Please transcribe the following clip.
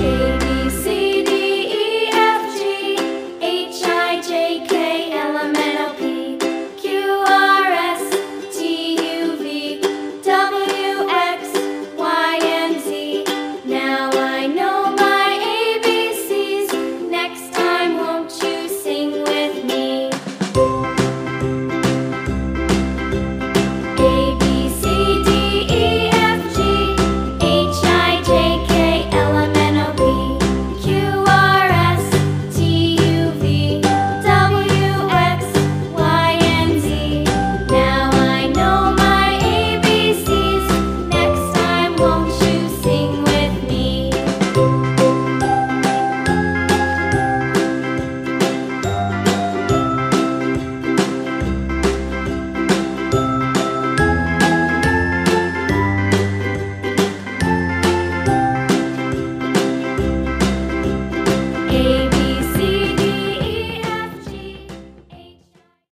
happy.